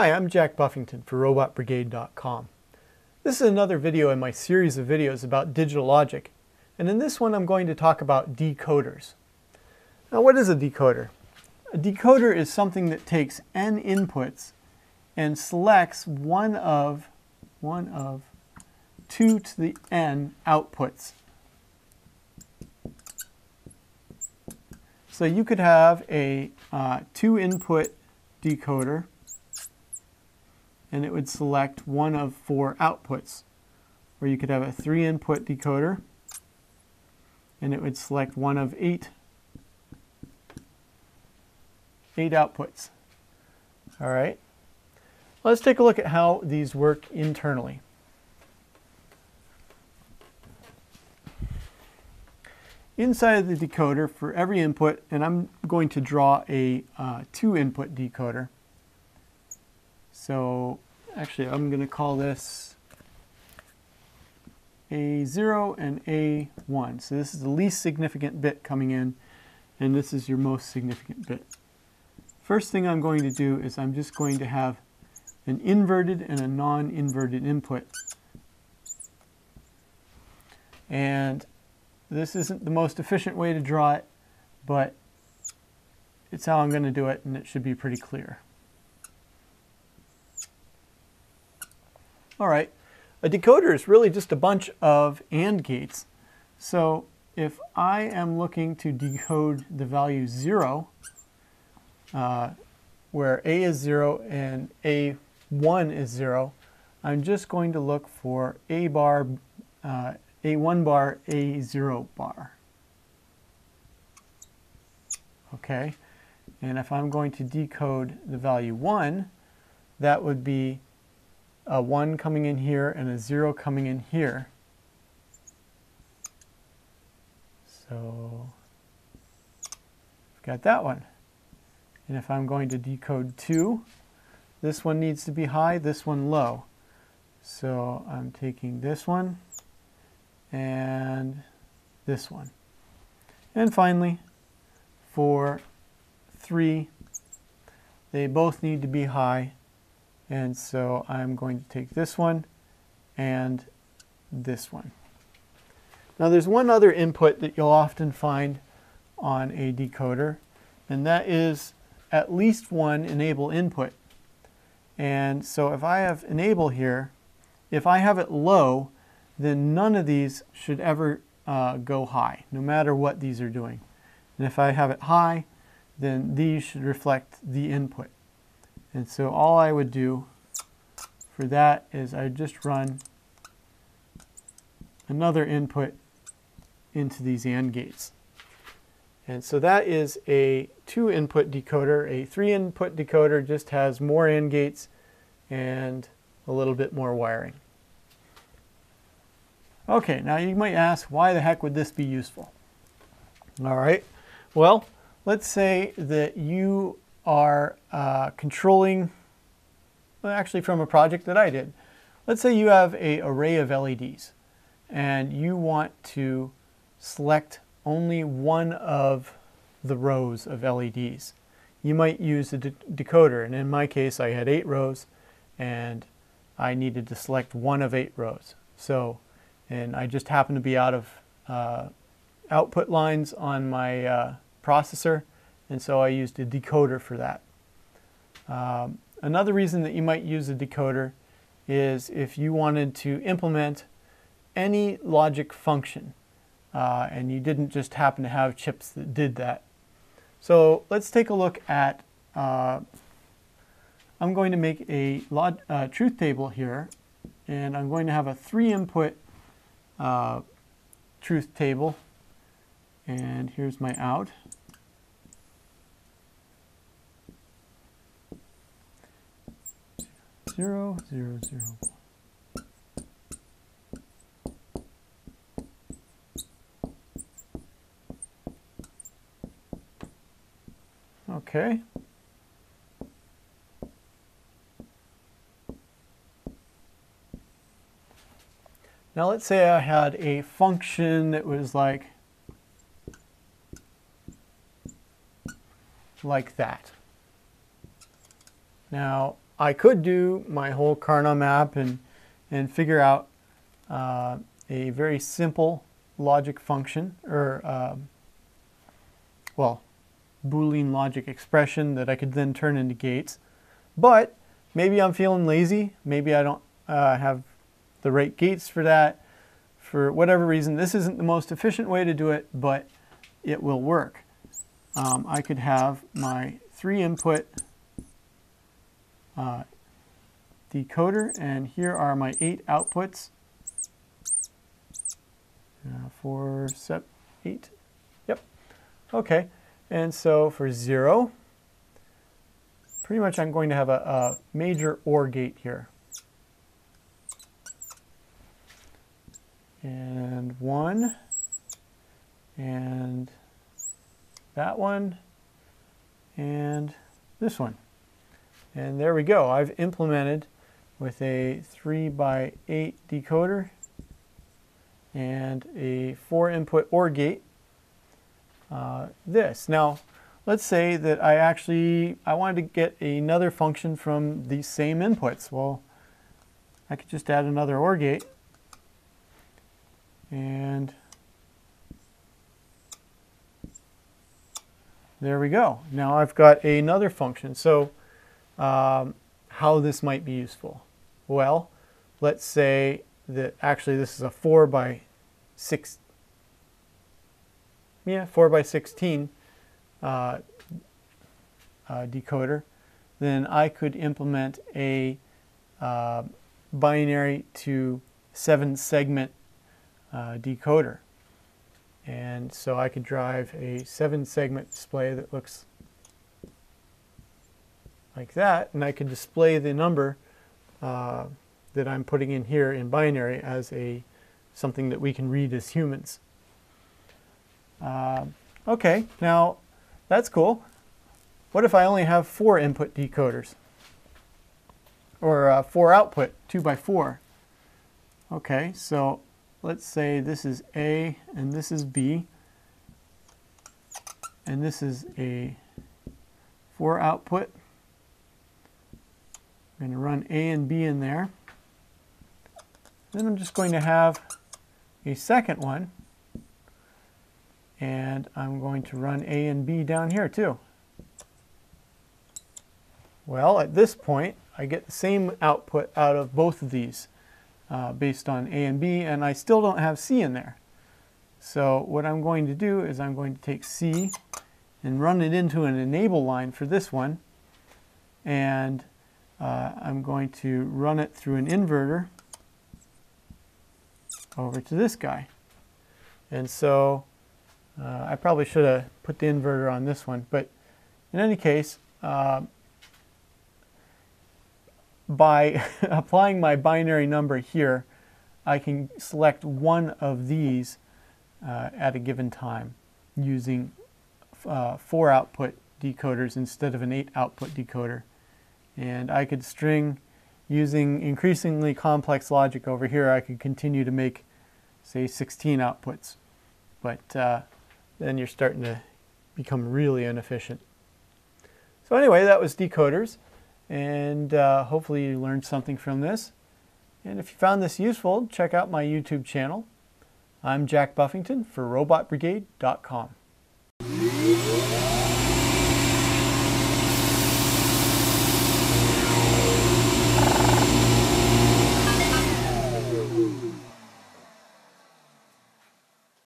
Hi, I'm Jack Buffington for RobotBrigade.com. This is another video in my series of videos about digital logic, and in this one I'm going to talk about decoders. Now what is a decoder? A decoder is something that takes n inputs and selects one of, one of 2 to the n outputs. So you could have a uh, two input decoder and it would select one of four outputs. Or you could have a three input decoder and it would select one of eight, eight outputs. All right. Let's take a look at how these work internally. Inside of the decoder for every input, and I'm going to draw a uh, two input decoder. So actually I'm going to call this A0 and A1. So this is the least significant bit coming in and this is your most significant bit. First thing I'm going to do is I'm just going to have an inverted and a non-inverted input. And this isn't the most efficient way to draw it, but it's how I'm going to do it and it should be pretty clear. All right, a decoder is really just a bunch of AND gates. So if I am looking to decode the value 0, uh, where A is 0 and A1 is 0, I'm just going to look for A bar, uh, A1 bar, A0 bar. Okay, and if I'm going to decode the value 1, that would be a 1 coming in here and a 0 coming in here. So I've got that one. And if I'm going to decode 2, this one needs to be high, this one low. So I'm taking this one and this one. And finally, for 3, they both need to be high and so I'm going to take this one and this one. Now there's one other input that you'll often find on a decoder, and that is at least one enable input. And so if I have enable here, if I have it low, then none of these should ever uh, go high, no matter what these are doing. And if I have it high, then these should reflect the input. And so all I would do for that is I just run another input into these AND gates. And so that is a two input decoder. A three input decoder just has more AND gates and a little bit more wiring. Okay, now you might ask, why the heck would this be useful? All right, well, let's say that you are uh, controlling, well, actually from a project that I did. Let's say you have a array of LEDs and you want to select only one of the rows of LEDs. You might use a de decoder and in my case I had eight rows and I needed to select one of eight rows. So, and I just happened to be out of uh, output lines on my uh, processor and so I used a decoder for that. Um, another reason that you might use a decoder is if you wanted to implement any logic function uh, and you didn't just happen to have chips that did that. So let's take a look at, uh, I'm going to make a uh, truth table here and I'm going to have a three input uh, truth table and here's my out. Zero, zero, zero. Okay. Now let's say I had a function that was like like that. Now I could do my whole Karnaugh map and, and figure out uh, a very simple logic function, or, um, well, Boolean logic expression that I could then turn into gates. But maybe I'm feeling lazy. Maybe I don't uh, have the right gates for that. For whatever reason, this isn't the most efficient way to do it, but it will work. Um, I could have my three input uh, decoder, and here are my eight outputs. Uh, four, seven, eight. Yep. Okay. And so for zero, pretty much I'm going to have a, a major OR gate here. And one, and that one, and this one. And there we go. I've implemented with a 3 by 8 decoder and a 4 input OR gate uh, this. Now let's say that I actually I wanted to get another function from these same inputs. Well I could just add another OR gate and there we go. Now I've got another function. So um, how this might be useful. Well, let's say that actually this is a 4 by 6, yeah, 4 by 16 uh, uh, decoder, then I could implement a uh, binary to 7 segment uh, decoder. And so I could drive a 7 segment display that looks like that, and I can display the number uh, that I'm putting in here in binary as a something that we can read as humans. Uh, okay, now that's cool. What if I only have four input decoders? Or uh, four output, two by four. Okay, so let's say this is A and this is B. And this is a four output I'm going to run A and B in there. Then I'm just going to have a second one. And I'm going to run A and B down here too. Well, at this point, I get the same output out of both of these uh, based on A and B, and I still don't have C in there. So what I'm going to do is I'm going to take C and run it into an enable line for this one. And uh, I'm going to run it through an inverter over to this guy. And so uh, I probably should have put the inverter on this one, but in any case, uh, by applying my binary number here, I can select one of these uh, at a given time using uh, four output decoders instead of an eight output decoder. And I could string using increasingly complex logic over here, I could continue to make, say, 16 outputs. But uh, then you're starting to become really inefficient. So anyway, that was decoders. And uh, hopefully you learned something from this. And if you found this useful, check out my YouTube channel. I'm Jack Buffington for RobotBrigade.com.